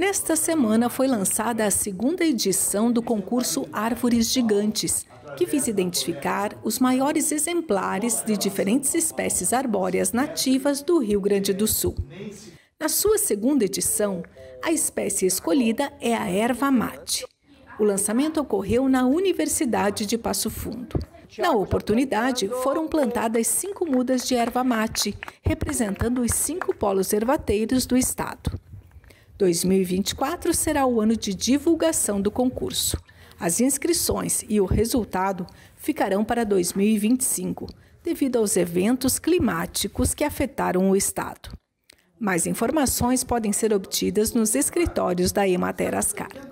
Nesta semana foi lançada a segunda edição do concurso Árvores Gigantes, que visa identificar os maiores exemplares de diferentes espécies arbóreas nativas do Rio Grande do Sul. Na sua segunda edição, a espécie escolhida é a erva mate. O lançamento ocorreu na Universidade de Passo Fundo. Na oportunidade, foram plantadas cinco mudas de erva mate, representando os cinco polos ervateiros do estado. 2024 será o ano de divulgação do concurso. As inscrições e o resultado ficarão para 2025, devido aos eventos climáticos que afetaram o estado. Mais informações podem ser obtidas nos escritórios da Emater Ascar.